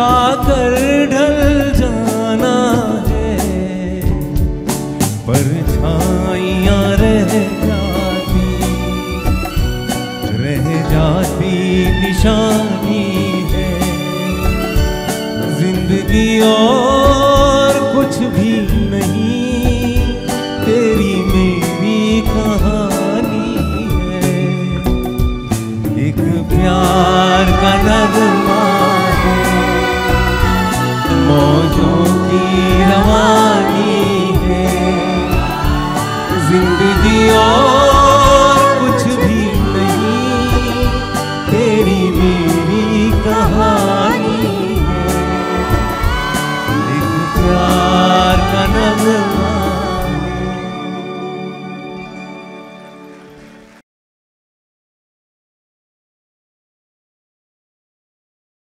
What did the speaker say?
छाकर ढल जाना है। पर छाइया रह जाती रह जाती निशानी है। ज़िंदगी और कुछ भी नहीं, तेरी मेरी कहानी है। एक प्यार का नगमा